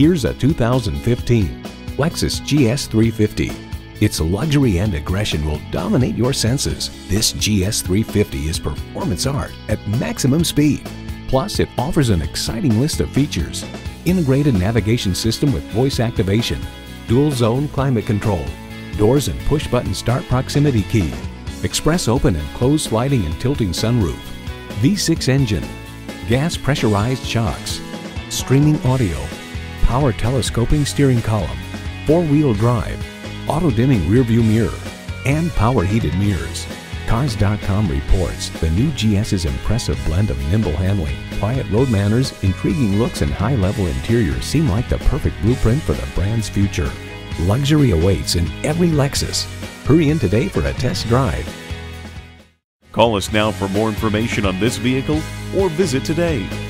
Here's a 2015 Lexus GS 350. Its luxury and aggression will dominate your senses. This GS 350 is performance art at maximum speed. Plus, it offers an exciting list of features. Integrated navigation system with voice activation, dual zone climate control, doors and push button start proximity key, express open and close sliding and tilting sunroof, V6 engine, gas pressurized shocks, streaming audio, power telescoping steering column, four-wheel drive, auto-dimming rearview mirror, and power heated mirrors. Cars.com reports the new GS's impressive blend of nimble handling, quiet road manners, intriguing looks, and high-level interior seem like the perfect blueprint for the brand's future. Luxury awaits in every Lexus. Hurry in today for a test drive. Call us now for more information on this vehicle or visit today.